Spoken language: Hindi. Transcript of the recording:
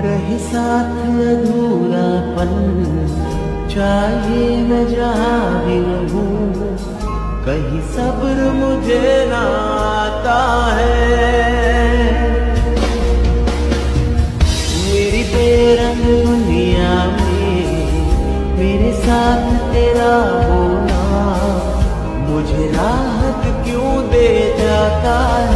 रहे साथ अधूरापन। चाहे न जहाँ कहीं सब्र मुझे ना आता है। मेरी बेरंग दुनिया में, मेरे साथ तेरा बोला मुझे राहत क्यों दे जाता है